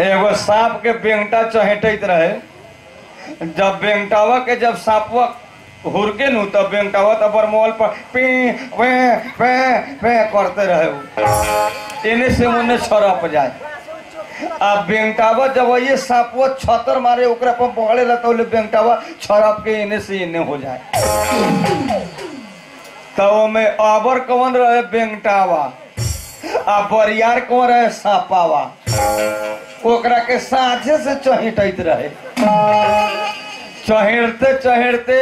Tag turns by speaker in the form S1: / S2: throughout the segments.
S1: एगो सांप के बेंगटा चहेटैत रहे। जब बेंगटावा के जब सांपवा हुरके नु, तब बेंगटावा तब बरमोल पर पे पे पे पे करते रहे वो इन्हें से मुन्ने छरप जाए। आ बेंगटावा जब ये सांपवा छतर मारे ओकरा पर पकड़े ला तो बेंगटावा छरप के इन्हें से इन्हें हो जाए। तो में अबर कौन रहे बेंगटावा, आ बरियार कौन रहे सांपावा। ओकरा के साझे से चहेटैत रहे। चहेड़ते चहेड़ते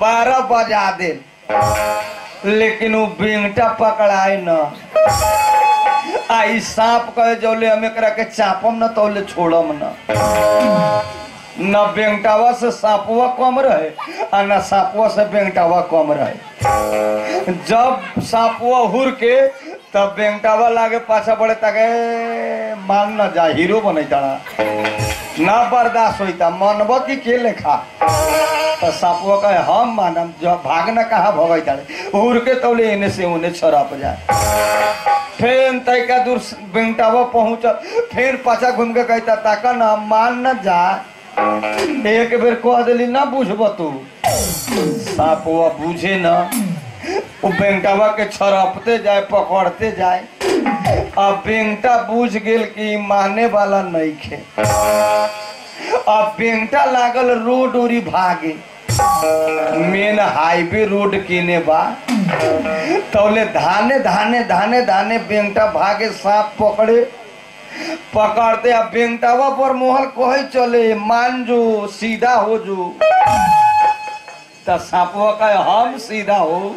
S1: बारह बजा दे लेकिन वो बेंगटा पकड़ाए न। आ ई सांप कहे जौले हम एकरा के चापम न तौले छोड़म न। न बेंगटावा से सांपवा कम रहे आ न सांपवा से बेंगटावा कम रहे। जब सांपवा हुर के तब बेंगटावा लागे पाछा पड़े ताके मान न जा, हीरो बने ताड़ा ना बर्दाश्त होता मनब की के लेखा? तो सांपवा कहे, हम मानम, जो भाग न कहा ताड़े हुर के तौले इन्हें से उन्हें छरप जाए। फिर तैका दूर बेंगटावा पहुँच फिर पाछा घूम के कहता, ताका न मान न जा। एक बेर कह दिली, ना बुझब तू। सापवा बुझे न। वो बेंटावा के छरपते जाए, पकड़ते जाए। अब बेंटा बुझ गेल कि माने वाला नहीं खे अब बेंटा लागल रोड उरी भागे। मेन हाईवे रोड किने बा। तौले धाने धाने धाने धाने बेंटा भागे सांप पकड़े। पकड़ते अब बेंटावा पर मोहर कहे चले मान जो सीधा हो जो। त सांपवा कहे, हम सीधा हो।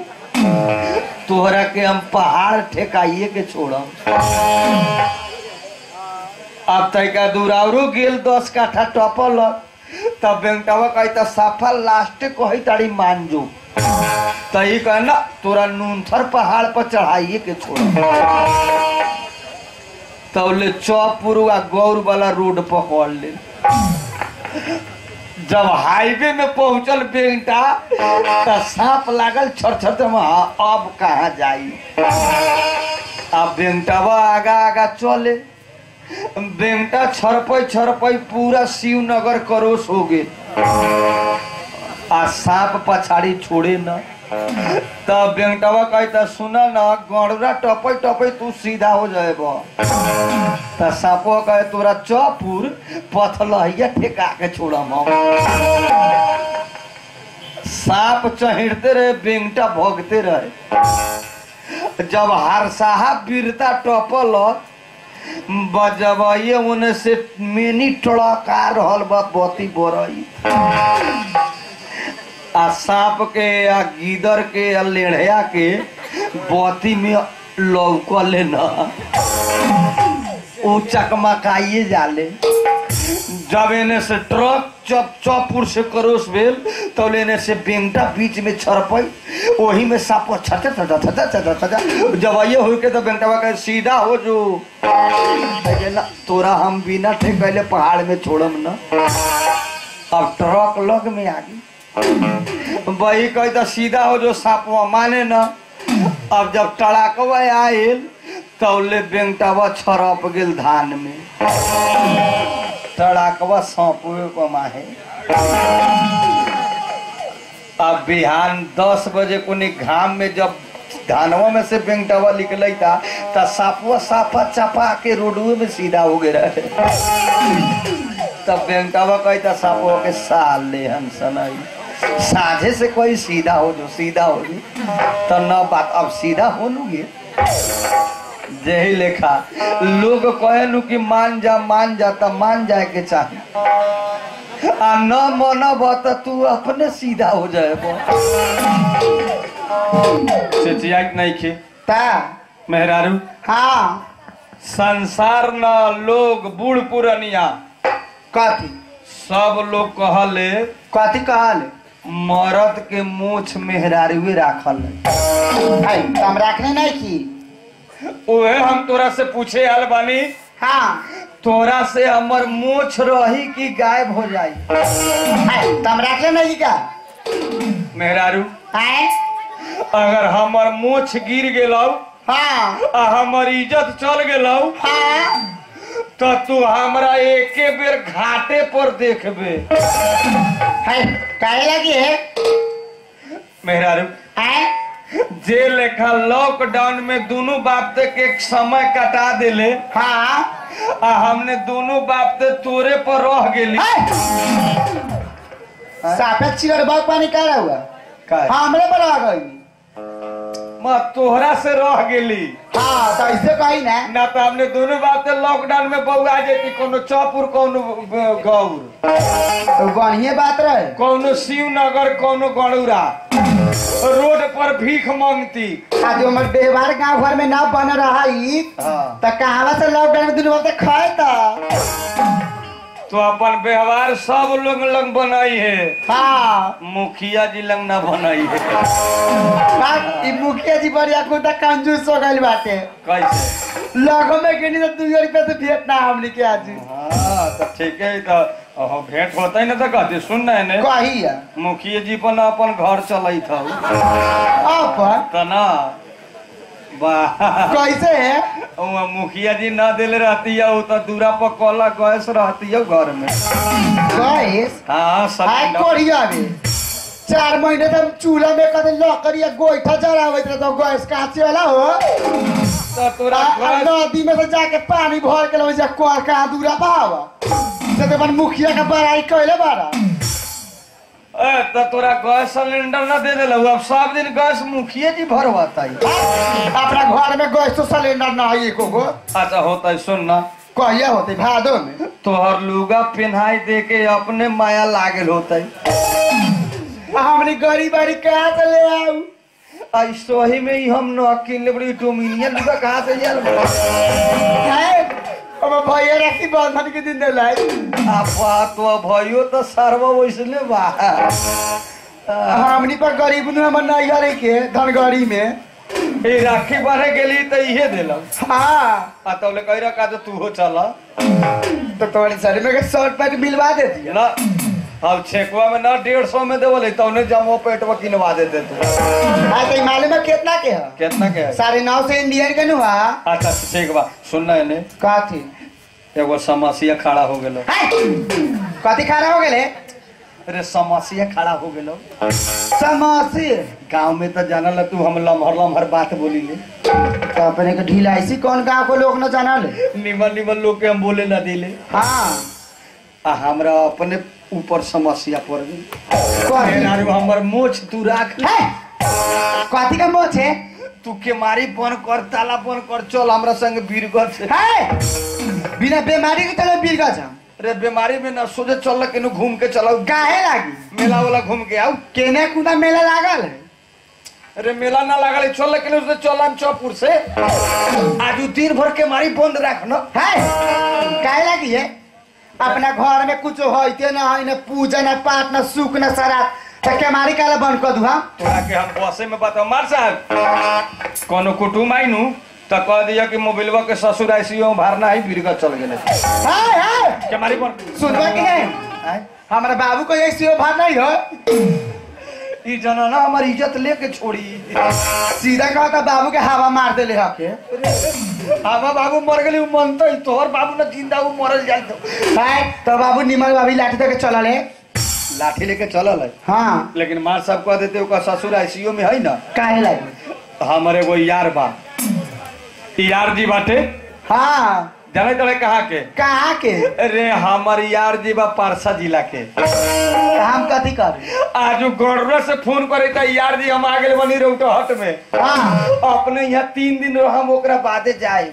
S1: तोहरा के हम पहाड़ ठेकाइए के छोड़म। अब तैका दूर औरो गेल दस काठा टपल। तब बेंटावा कही त साफा लास्ट कही ताड़ी मान जो तही कहे ना तोरा नूनथर पहाड़ पर चढ़ाइए के छोड़म। तौले चौपुर आ गौर वाला रोड पकड़ ले जब हाईवे में पहुंचल बेटा तो सांप लागल छर में हाँ, अब कहाँ जाई? अब बेंटावा आगा आगा चले। बेंटा छरपई छरपई पूरा शिवनगर करोस हो गए। आ सांप पछाड़ी छोड़े न। तब कहता, सुना ना गणुरा टपई टपई तू सीधा हो जाए त सापो कहे, तोरा चौपुर पथलहिया ठेका के छोड़म सांप चढ़ते रहे बेंटा भोगते रहे। जब हरसाहा वीरता टपल, बजबइए उन्हें से मिनी रहल बा बती बोरई आ, सांप के, आ, गीदर के, आ, लेढ़िया के बती में लौकले न ऊ चकमकाइए जाले। जब एने से ट्रक चप, चौपुर से करोस भेल तो लेने से बेंगटा बीच में छरपई वही में सांप छटा छटा छटा छटा छटा जब ये हो के तो बेंगटा का सीधा हो जो। तोरा हम बिना ठेकले पहाड़ में छोड़म न। अब ट्रक लग में आ गई। वही कही तो सीधा हो जो सांपवा माने न। अब जब टड़ाकवा आयल तौले बेंगटावा छरप गेल धान में। टड़ाकवा सौंपवे को माहे। अब बिहान दस बजे कोनी घाम में जब धानवा में से बेंगटावा निकल था त सापवा साफा चपा के रोडवे में सीधा हो गए रहे। तब बेंगटावा कही था सापवा के साल ले हम सनई साझे से कोई सीधा हो जो सीधा हो जी तो न बात। अब सीधा हो लूगे। यही लेखा। लोग कहे नु कि मान जा मान जा त मान जाए के चाहे। आ न मनब त तू अपने सीधा हो जाए नहीं खे।
S2: ता।
S1: मेहरारू।
S2: हाँ।
S1: संसार न लोग बूढ़ पुरनिया।
S2: कथी?
S1: सब लोग कहले
S2: कथी कहल?
S1: मरद के मूछ मेहरारुए राखल है।
S2: हम रखने नहीं की।
S1: उहे हम तोरा से पूछे आल बानी।
S2: हाँ।
S1: तोरा से हमर मूछ रही कि गायब हो जाई।
S2: है हम रखने नहीं का?
S1: मेहरारू।
S2: है?
S1: अगर हमर मूछ गिर गेलौ
S2: हाँ।
S1: आ हमर इज़्ज़त चल गेलौ
S2: हाँ।
S1: तो तू हमरा एके बेर घाटे पर देखबे।
S2: है काहे लगी है?
S1: मेहरारू
S2: हैं?
S1: जे लेखा लॉकडाउन में दोनों बाप तक एक समय कटा दिले
S2: हाँ।
S1: आ हमने दोनों बाप ते तोरे पर रह गेली।
S2: चिड़र बाग पानी कह रहा हुआ।
S1: का
S2: हमरे पर आ गई।
S1: मैं तोहरा से रह गेली।
S2: हाँ तो ऐसे कही ना।
S1: ना तो हमने दोनों बाप ते लॉकडाउन में बउआ जेती कोनो चौपुर कोनो गौर।
S2: तो बढ़िया बात रहे।
S1: कोनो शिवनगर कोनो गणुरा रोड पर भीख मांगती।
S2: आज हमर व्यवहार गाँव घर में ना बन रहा ही
S1: हाँ।
S2: तो कहावा से लॉकडाउन में दुनू वक्त खाए था
S1: तो अपन व्यवहार सब लोग लंग बनाई है।
S2: हाँ।
S1: मुखिया जी लंग ना बनाई है।
S2: मुखिया जी बढ़िया खुदा कंजूस हो गइल बाटे।
S1: कैसे?
S2: लगो में गिनी तो दू रुपया से भेंट ना हमनी के आज।
S1: हाँ तो ठीक है तो भेंट होता ही ना तो कहते सुन ना ने
S2: कही
S1: मुखिया जी अपन अपन घर चलाई था
S2: अपन?
S1: तो ना वाह
S2: कैसे है?
S1: मुखिया जी ना दिल रहती है वो तो दूरा पर कोला गैस रहती है घर में।
S2: गैस?
S1: हाँ सिलेंडर
S2: कोरिया में चार महीने तक चूल्हा में कदे लकड़िया गोईठा जरावत रहे तो गैस काचे वाला हो।
S1: तो तोरा
S2: नदी में से जाके पानी भर के लो जा कोर का दूरा पावा से तो मुखिया का बड़ाई कइले बारा
S1: ए, तो तोरा गैस सिलेंडर ना दे दिल अब सब दिन गैस मुखिया जी भरवाता है
S2: अपना घर में गैस तो सिलेंडर ना है एको गो
S1: अच्छा होता है सुन ना।
S2: कहिया होते भादो में?
S1: तोहर लुगा पहनाई दे के अपने माया लागल होता। है
S2: हमनी गरीब बारी कहाँ से ले आऊ
S1: आई सोही में ही हम न अकेले बड़ी डोमिनियन लुगा कहाँ से यार
S2: राखी बंधन के दिन दे लाई
S1: आपा तो भयो तो सर्व वैसने बा
S2: हमनी पर गरीब नु हमर नहीं हरे के धनगरी में
S1: ए राखी बांधे गेली तो इहे देलक
S2: हाँ
S1: आ तोले कह रहा का तू हो चल
S2: तो तोरी सर में के शर्ट पैंट मिलवा देती है
S1: ना अब छेकुआ में ना डेढ़ सौ में देवल तो उन्हें जमो पेटवा किनवा देते तू।
S2: हाँ तो मालूम है कितना के है?
S1: कितना के है?
S2: साढ़े नौ से इंडियन के नु हा
S1: अच्छा ठीक बा सुनना है ने
S2: का थी
S1: एगो समस्या खड़ा हो गेलो।
S2: कथी खाना हो गेले?
S1: अरे समस्या खड़ा हो गेलो।
S2: समोसे
S1: गाँव में तो जानल तू हम लम्हर लम्हर बात बोली ले।
S2: तो अपने के ढिलाइसी कौन गाँव को लोग न जानल?
S1: निमन निमन लोग के हम बोले ना दिले।
S2: हाँ।
S1: आ हमरा अपने ऊपर समस्या पड़ गई। हमर मोछ तू राख
S2: कथी का मोछ है?
S1: तू के मारी बन कर ताला बन कर चल हमरा संग बीरगढ़ से
S2: है? बिना बीमारी के चलो बीरगा जा
S1: अरे बीमारी में ना सोचे चल केनु घूम के चलो
S2: काहे लागी?
S1: मेला वाला घूम के आओ
S2: केने कुदा मेला लागल है?
S1: अरे मेला ना लागल है, चल केनु से चलम चौपुर से। आज दिन भर के मारी बंद राख न।
S2: है? काहे लागी है? अपना घर में कुछ होते ना है ना पूजा ना पाठ ना सुख ना सरात। तो मारी काला बंद कर दू हम
S1: तोरा के हम बसे में बताओ मार साहब कोनो कुटुम आई नु तो कह दिया कि मोबिलवा के ससुर आईसीयू भरना है बीरगढ़ चल गेले।
S2: है है
S1: के मारी बन
S2: सुनवा कि नहीं? हमारे बाबू को ये सियो भात नहीं हो।
S1: ई जनाना हमार इज़्ज़त लेके छोड़ी।
S2: सीधा कहा था बाबू के हवा मार देले हके
S1: हमा बाबू मर गेली मनतै तोहर बाबू न ज़िंदा उ मरल जाई तो।
S2: तो बाबू निमल भाभी लाठी तक चलल। है
S1: लाठी लेके चलल। है।
S2: हाँ
S1: लेकिन मार साहब कह देते ओकर ससुर आईसीयू में है ना?
S2: काहे लागी?
S1: हमर एगो यार बा। यार जी बाटे।
S2: हाँ।
S1: जाने तड़े कहा के?
S2: कहाँ के?
S1: अरे हमर यार जी बा पारसा जिला के।
S2: हम कथी कर?
S1: आज गौरव से फ़ोन करे त यार जी हम आ गेल बनी रौटो हट में।
S2: हाँ।
S1: अपने यहाँ तीन दिन हम ओकरा बादे जाए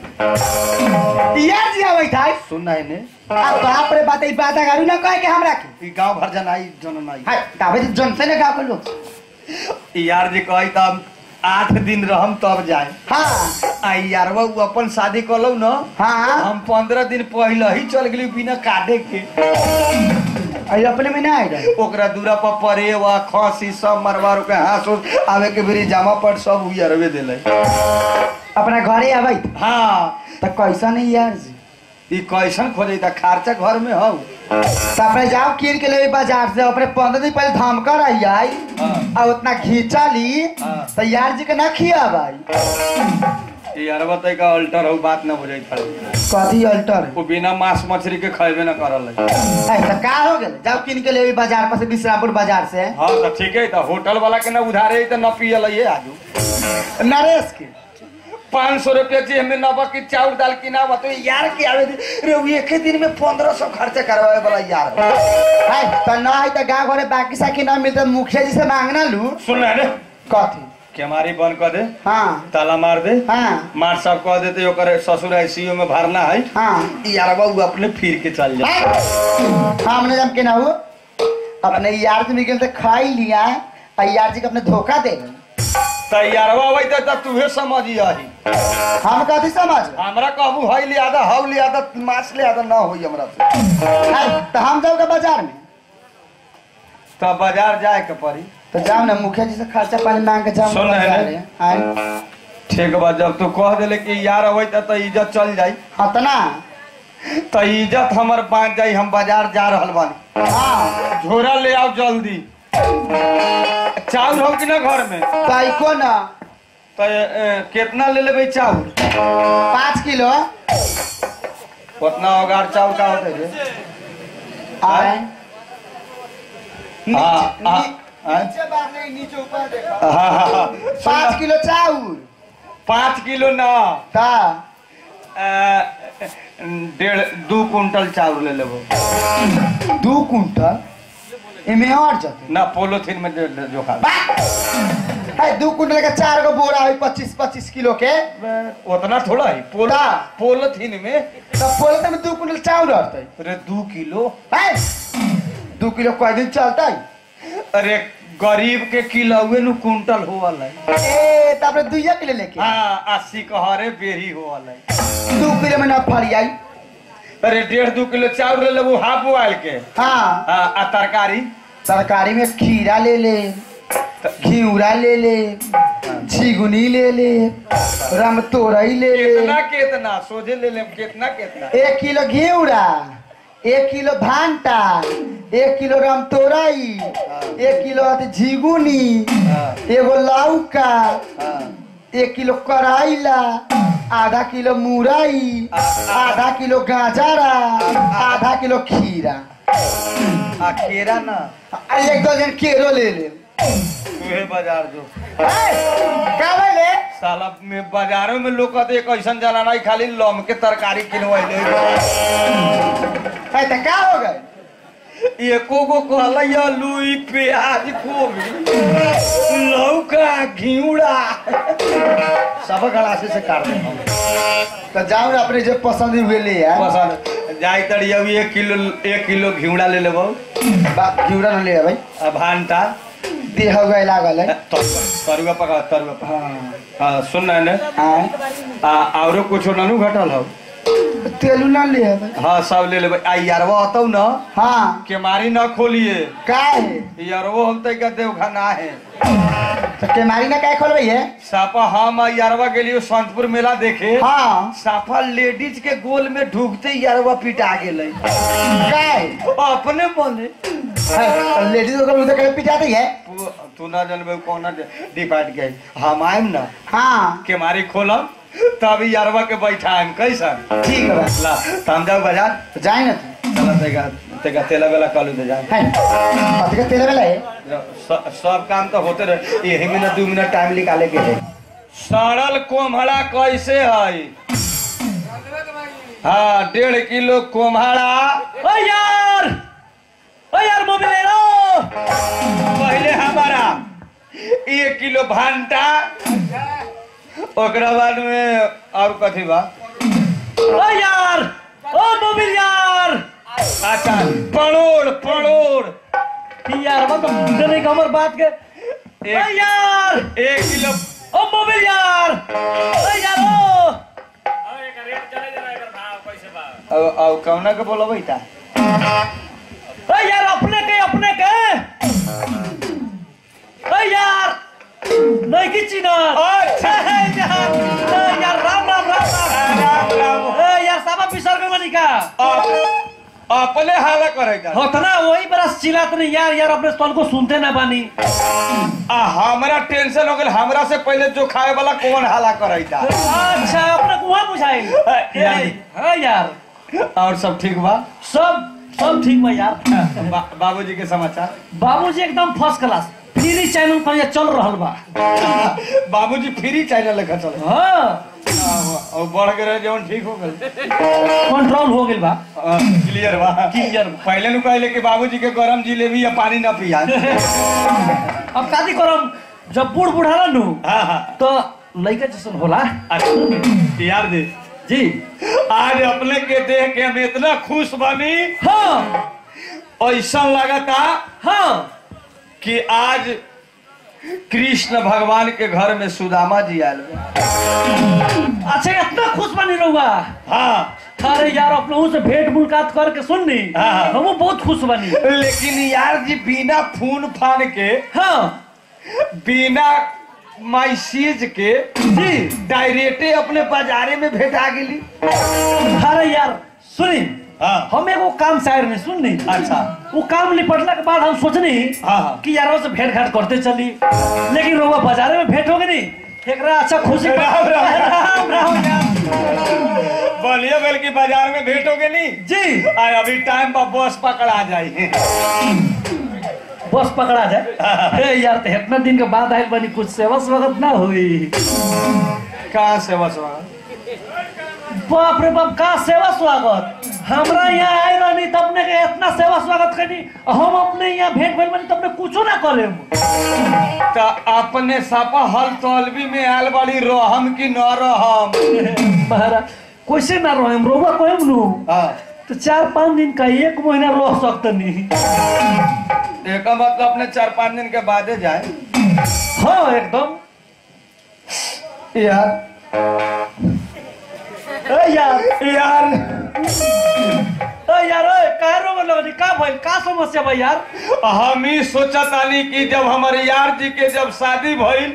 S2: यार जी आवे था
S1: सुनना है ने।
S2: आ बाप रे बात ई बात करू ना कहे के हमरा के।
S1: ई गाँव भर जनाई जननाई।
S2: हाय दावे जी जनसे ने गाँव के लोग
S1: यार जी कही तब आठ दिन रहम तब जाए।
S2: हाँ।
S1: यारवा उ अपन शादी कलौ न
S2: हाँ
S1: हम पंद्रह दिन पहले ही चल गेली बिना काटे के।
S2: अपने में ना आए
S1: ओकरा दूरा पर परेवा खसी सब मरवार के हाँस उस आवे के बेरी जामा पट सब उ अरवे देले।
S2: अपना घरे आवे
S1: हाँ।
S2: तो कैसा नहीं यार? जी
S1: ई कैसन खोजे खर्चा घर में हौ
S2: तो अपने जाओ कीन के ले बाज़ार से अपने पंद्रह दिन पहले धमका रही आई।
S1: हाँ।
S2: और उतना खींचा ली।
S1: हाँ।
S2: तो यार जी के ना खिया भाई?
S1: यार बताई का अल्टर हो बात न पड़े
S2: कथी अल्टर?
S1: वो बिना मांस मछली के खाएबे न करल
S2: तो का हो गेल जाओ किन के ले बाज़ार पर से विश्रामपुर बाज़ार से।
S1: हाँ तो ठीक है तो होटल वाला के न उधारे तो न पियल है आजू।
S2: नरेश के?
S1: पाँच सौ रुपया जी हमें नबा की चाउर दाल की ना तो यार के आवे रे एक ही दिन में पंद्रह सौ खर्चा करवाए वाला यार।
S2: है तो ना है तो गाँव घरे बाकी साकी ना मिलता मुखिया जी से मांगना लू।
S1: सुन ने
S2: कथी?
S1: कि हमारी बंद कर दे
S2: हाँ।
S1: ताला मार दे।
S2: हाँ।
S1: मार साहब कह देते ओकर ससुर आईसीयू में भरना है।
S2: हाँ।
S1: यार बाबू अपने फिर के चल जा।
S2: हाँ। हमने जम के ना हो। अपने यार से मिल खाई लिया और यार जी के अपने धोखा दे।
S1: तैयारवा अबै त तब तुहे समझिया ही
S2: हम कथी समझ?
S1: हमरा कहबू हई लिया दा हौ लिया दा माछ लिया दा ना होई हमरा से।
S2: तो हम जाओ के बाज़ार में?
S1: तब बाज़ार जाए के पड़ी।
S2: तो जाओ ना मुखिया जी से खर्चा पानी मांग के जाओ
S1: सुन हैं? ठीक बा जब तू कह देले कि यार अबै त त इज़्ज़त चल जाई।
S2: हाँ तो ना
S1: त इज़्ज़त हमर बांट जाई हम बाज़ार जा रहल बानी।
S2: हाँ।
S1: झोरा ले आओ जल्दी। चाउर हो कि ना घर में?
S2: तो को ना
S1: त कितना ले लेबै चाउर?
S2: पाँच किलो।
S1: उतना अगार चाउर का होते
S2: आए
S1: हाँ, हाँ?
S2: पाँच किलो चाउर।
S1: पाँच किलो ना।
S2: ता?
S1: डेढ़ दू कुंटल चाउर ले लेबो।
S2: दू कुंटल इमे और जते
S1: ना पोलोथीन में जो खा
S2: है। दू कुंटल का चार गो बोरा है पच्चीस पच्चीस किलो के।
S1: उतना थोड़ा है पोलो? पोलोथीन में।
S2: तब बोलते में दू कुंटल चाउर रहते
S1: अरे दू किलो।
S2: है? दू किलो कोई दिन चलता है।
S1: अरे गरीब के किलोवे नु कुंटल होवल है
S2: ए तब दुइया किलो लेके
S1: हाँ अस्सी कहरे बेरी होवल है
S2: दू किलो में न फरियाई
S1: अरे डेढ़ दू किलो चाउर ले लेबो हाफ़ बोआल के।
S2: हाँ।
S1: हाँ, आ तरकारी।
S2: तरकारी में खीरा ले ले घिउरा ले ले झिगुनी ले ले रमतोरई ले ले।
S1: कितना कितना? सोझे ले लेम कितना कितना?
S2: एक किलो घिउरा एक किलो भांटा एक किलो रामतोरई एक किलो झिगुनी
S1: हाँ,
S2: एगो लौका
S1: हाँ।
S2: एक किलो करैला। आधा किलो मुरई आधा किलो गाजरा आधा किलो खीरा।
S1: आ केरा ना?
S2: आ एक दर्जन केरो ले ले।
S1: तुहे बाज़ार जो।
S2: का ले
S1: साला में बाजारों में लोग कहते एक ऐसा जाना नहीं खाली लम के तरकारी किनवाइले
S2: है। त का हो गए?
S1: एको गो कहला या लुई प्याज गोभी लौका घिउड़ा सब गलासे से काट दे
S2: तो जाओ अपने जो पसंद हुए ले यार
S1: पसंद जाई तड़ी अब एक किलो एक किलो घिउड़ा ले लेबो
S2: बाप घिउरा न ले भाई
S1: आ भांटा
S2: देह गए लागल है
S1: तरुआ पका तरुआ पका
S2: हाँ
S1: हाँ सुन ना ने
S2: आए
S1: आ औरो कुछो ननु घटल हो
S2: तेलू ना ले
S1: हाँ सब ले लेबै। आ यारवा होतौ न
S2: हाँ।
S1: केमारी न खोलिए।
S2: का है?
S1: यारवो हम तै का देवखाना है।
S2: तो केमारी ना काय खोलबै है
S1: सापा हम आ यारवा गेलियो संतपुर मेला देखे।
S2: हाँ।
S1: साफा लेडीज़ के गोल में ढुकते यारवा पिटा गेलै।
S2: का है
S1: अपने बोले
S2: लेडीज़ को उधर कहीं पिटाती है?
S1: तू तू ना जानबे कौन डिपार्ट के हम आइम ना
S2: हाँ।
S1: केमारी खोलम। तब यारवा के बैठाएम कैसन?
S2: ठीक है
S1: ला। त हम बाज़ार?
S2: जाए ना
S1: चला तेगा तेगा तेला बेला कलू दे जाए
S2: है अति का तेल वाला है?
S1: सब काम तो होते रहे। मिनट दू मिनट टाइम निकाले के है सड़ल कोम्हड़ा कैसे है? हाँ डेढ़ किलो कोम्हड़ा
S3: ओ यार! ओ
S1: पहले हमारा एक किलो भांटा। ओकरा बाद में और कथी बा?
S3: ओ यार! ओ मोबिल यार!
S1: अच्छा पड़ोड़ पड़ोड़
S3: ई यार वो तो बुझे नहीं हमर बात के। ओ
S1: एक
S3: यार!
S1: एक किलो।
S3: ओ मोबिल यार! ओ यार ओ!
S1: अब अब कौना के बोलो बेटा
S3: ओ यार अपने के अपने के! ओ यार! नहीं की चिना
S1: अच्छा।
S3: यार यार राम राम राम राम यार साबा मनी का
S1: अपने हाला करे था
S3: होतना वही चिल्लात नहीं यार यार अपने तन को सुनते ना बानी
S1: आ हमरा टेंशन हो हमरा से पहले जो खाए वाला कौन हाला करे था
S3: अच्छा अपने कुआ बुझाई
S1: यार।
S3: हाँ यार
S1: और सब ठीक बा
S3: सब सब ठीक बा यार
S1: बा, बाबूजी के समाचार
S3: बाबूजी एकदम फ़र्स्ट क्लास फ्री चैनल पर ये चल रहल बा।
S1: बाबूजी फ्री चैनल लेखा चल।
S3: हाँ।
S1: और बढ़ रहे जवन ठीक हो गल
S3: कंट्रोल हो गेल बा।
S1: क्लियर बा।
S3: बा।
S1: पहले नु कहले कि बाबूजी के गरम जिलेबी या पानी ना पिया।
S3: अब शादी करम जब बूढ़ बुढ़ाला नु
S1: हाँ हाँ।
S3: तो लड़का जैसन होला।
S1: अच्छा, यार जी।
S3: जी।
S1: आज अपने के देख के हम इतना खुश बनी।
S3: हाँ।
S1: ऐसा लगता
S3: हाँ।
S1: कि आज कृष्ण भगवान के घर में सुदामा जी आयल
S3: अच्छा इतना खुश बनी रहुआ
S1: हाँ।
S3: अरे यार अपनों से भेंट मुलाकात करके सुननी
S1: हाँ।
S3: हम बहुत खुश बनी।
S1: लेकिन यार जी बिना फ़ोन फान के
S3: हाँ।
S1: बिना मैसेज के
S3: जी।
S1: डायरेक्टे अपने बाजारे में भेटा गई
S3: अरे यार सुनी।
S1: हाँ
S3: हम एगो काम शायर में सुननी
S1: अच्छा।
S3: वो काम निपटला के बाद हम सोचनी
S1: हाँ, हाँ।
S3: कि यारों से भेंट घाट करते चली। लेकिन रहुआ बाजारे में भेंट हो गई नहीं एकरा अच्छा खुशी
S1: राम, राम,
S3: राम, राम,
S1: बोलिए बेल की बाज़ार में भेंट हो गेली
S3: जी।
S1: आ अभी टाइम पर बस पकड़ा जाए।
S3: बस पकड़ा जाए? ए यार तो इतना दिन के बाद आयल बनी कुछ सेवा स्वागत ना हुई।
S1: कहाँ से बस वहाँ?
S3: बाप रे बाप का सेवा स्वागत? हमरा यहाँ आए रहनी तब ने के इतना सेवा स्वागत करनी हम अपने यहाँ भेंट भेल बनी तब ने कुछो ना करे
S1: तो अपने सपा हल तौलवी में आयल बड़ी रहम की न रहम?
S3: महाराज कैसे ना रहे रोबा कहम नु
S1: हाँ।
S3: तो चार पाँच दिन का एक महीना रह सकते नहीं
S1: एक मतलब अपने चार पाँच दिन के बादे जाए।
S3: हाँ एकदम।
S1: यार
S3: यार
S1: यार
S3: ए यार ओए काहे रो मतलब का भइल का समस्या बा यार
S1: हम ही सोचतानी कि जब हमारे यार जी के जब शादी भइल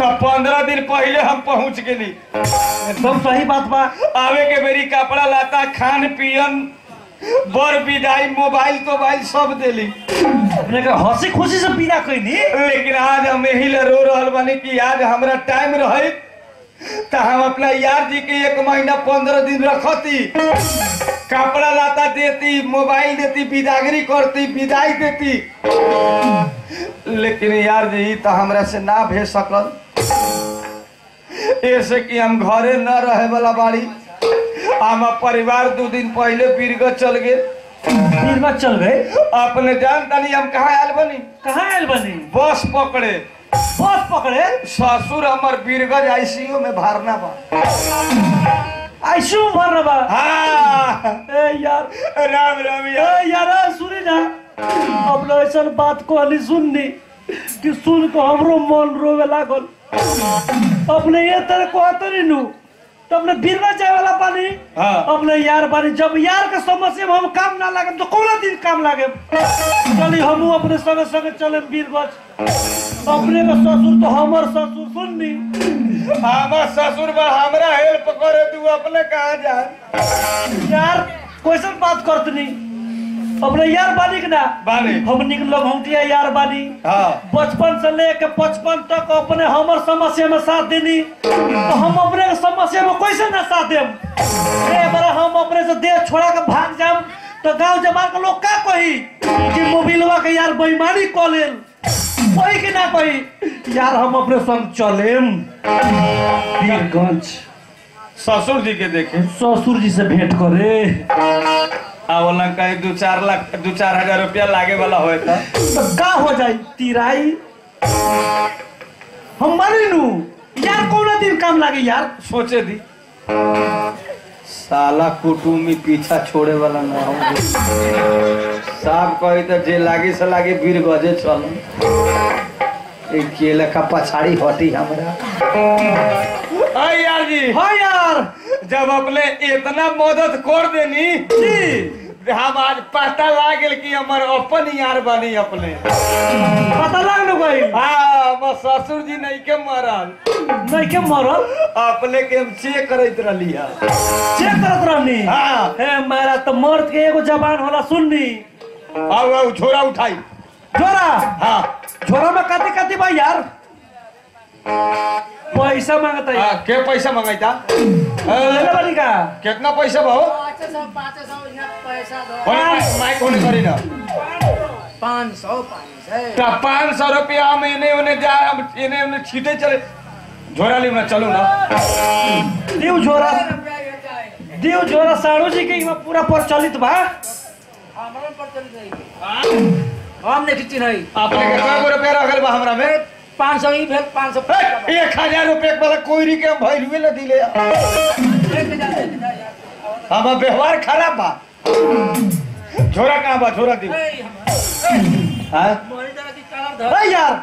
S1: तब पंद्रह दिन पहले हम पहुँच गेली
S3: एकदम सही बात बा
S1: आवे के मेरी कपड़ा लाता खान पियन बर विदाई मोबाइल तोबाइल सब देली
S3: हँसी खुशी से पीना कोई नहीं
S1: लेकिन आज हम यही रो रहल बानी कि आज हमरा टाइम रहे तो हम अपना यार जी के एक महीना पंद्रह दिन रखती। कपड़ा लाता देती मोबाइल देती विदागरी करती विदाई देती। लेकिन यार जी तो हमरा से ना भेज सकल। ऐसे कि हम घरे न रहे वाला बाड़ी। हम परिवार दो दिन पहले बीरगंज चल गए
S3: चल गए?
S1: अपने जान तानी हम कहाँ आयल बनी?
S3: कहाँ आयल बनी?
S1: बस पकड़े।
S3: बस पकड़े।
S1: ससुर हमार बीरगंज आईसीयू में भरना बा।
S3: आईसीयू भर रहा बा?
S1: हाँ।
S3: ए यार।
S1: राम राम यार।
S3: ए यार सुनी ना। अब ना ऐसा बात कहली सुननी कि सुन को हमरो मन रोवे लागल। अपने ये तरह कहते नहीं नु? तो अपने बीरवा जाए वाला पानी
S1: हाँ।
S3: अपने यार बानी जब यार के समस्या में हम काम ना लागे तो कौन दिन काम लागे? चली हम अपने संगे संगे चले बीरगंज अपने का ससुर तो हमर ससुर सुननी।
S1: हमर ससुर बा हमरा हेल्प करे तू अपने कहाँ जा
S3: यार कैसन बात करतनी अपने यार बानी के ना?
S1: बानी।
S3: हम निक लघौटिया यार बानी।
S1: हाँ।
S3: बचपन से लेके पचपन तक अपने हमर समस्या में साथ देनी। तो हम अपने समस्या में कैसे ना साथ देम? ए बार हम अपने से देश छोड़ा के भाग जाम। तो गाँव जमार के लोग का कही कि मोबिलवा के यार बेईमानी कऽ लेल? कोई के ना कही? यार हम अपने संग चलेम। वीरगंज
S1: ससुर जी के देखे।
S3: ससुर जी से भेंट करे।
S1: आ बोला कहीं चार लाख दू चार हज़ार रुपया लागे वाला होए था
S3: तो का हो जाई तिराई? हम मानी नू यार कौन दिन काम लागे यार?
S1: सोचे दी। साला कुटुमी पीछा छोड़े वाला ना हो। साहब कही तो जे लागी से लागे वीर गजे चल। एक केला का पछाड़ी हटी हमरा। अय यार जी।
S3: हाँ यार।
S1: जब अपने इतना मदद कर देनी
S3: जी।
S1: हम आज पता लाग गेल कि हमर अपन यार बनी अपने।
S3: पता लग गई
S1: हाँ हमर ससुर जी नहीं के मरल।
S3: नहीं के मरल?
S1: अपने के हम चेक करैत रहली है
S3: चेक करत रहनी
S1: हाँ।
S3: हे मारा तो मर्द के एगो जबान होला सुननी।
S1: आओ आओ झोरा उठाई।
S3: झोरा?
S1: हाँ।
S3: झोरा में कति कति बा यार? पैसा माँगता है
S1: हाँ, के पैसा मंगाइता
S3: लेले बानी का
S1: कितना पैसा भाव
S4: पाँच सौ पाँच सौ यहाँ पैसा दो
S1: होने माइक होने करी ना
S4: पाँच सौ पाँच सौ
S1: पाँच सौ रुपया हम इन्हें उन्हें जा हम इन्हें उन्हें छीटे चले झोरा ली ना चलू ना
S3: दिउ झोरा दिउ झोरा साड़ू जी के इमा पूरा प्रचलित बा
S4: हमारे पर चल रही हम नहीं चिन्ह
S1: अपने कितना रुपया रखल बा हमरा में
S4: पाँच सौ ही भेल पाँच सौ
S1: एक हज़ार रुपये वाला कोई के भैलुए न दिले। हमार व्यवहार खराब बा। झोरा कहाँ बा? झोरा दी हाँ?
S3: यार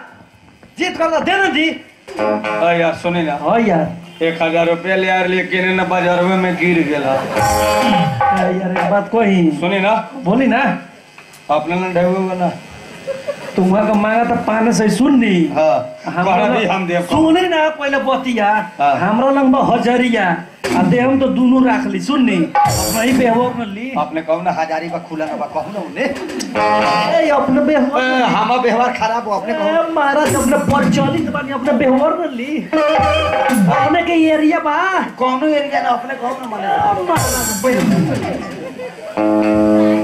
S3: जीत कर दे ना दी
S1: अरे यार सुनी ना।
S3: हाँ यार।
S1: एक हज़ार रुपया ले यार लेकिन न बाजारवे में गिर गेला
S3: अरे यार एक बात कोई
S1: सुनी ना।
S3: बोली ना।
S1: अपने न हुआ ना
S3: तुम्हारा का मांगा तो पाने से सुननी।
S1: हाँ
S3: सुनी ना पहले बतिया। हमरा लंग बा हजरिया। आ दे हम तो दोनों राख ली सुननी। वही बेहोर में ली।
S1: अपने कहू ना हजारी बा खुला ना कहू ना उन्हें।
S3: ए, अपने बेहोर।
S1: हमार व्यवहार खराब हो अपने कहू।
S3: महाराज अपने प्रचलित बानी अपने बेहोर में ली। अपने के एरिया बा।
S1: कौनो एरिया ना अपने कहू ना माने।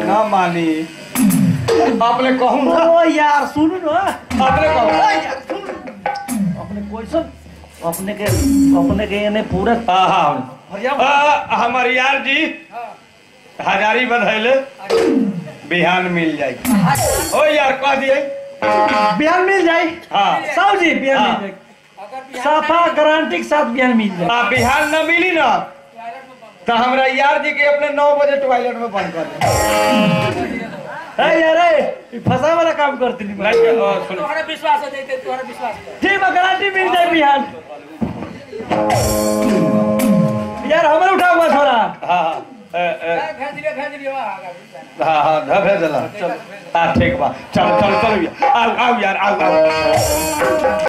S1: ना मानी। अपने कहू ना।
S3: ओ यार सुन ना।
S1: अपने कहू।
S3: अपने क्वेश्चन अपने के अपने के एने पूरा
S1: हाँ हाँ। हमार यार जी। हजारी बधैले बिहान मिल जाई ओ यार कह दिए।
S3: बिहान मिल जाए?
S1: हाँ।
S3: साहु जी बिहान
S1: हाँ।
S3: मिल जाए। साफा गारंटी के साथ बिहान मिल जाए।
S1: आ, बिहान न मिली ना तो हमरा यार जी के अपने नौ बजे टॉयलेट में बंद कर दे।
S3: फंसा वाला काम करती।
S4: तुम्हारा विश्वास है देते तुम्हारा विश्वास है
S3: ठीक मिल जाए बिहान यार हमारे उठा हुआ थोड़ा
S1: हाँ हाँ
S4: भेज
S1: हाँ हाँ देला चल हाँ ठीक बा चल चल चल आओ आओ यार आओ आओ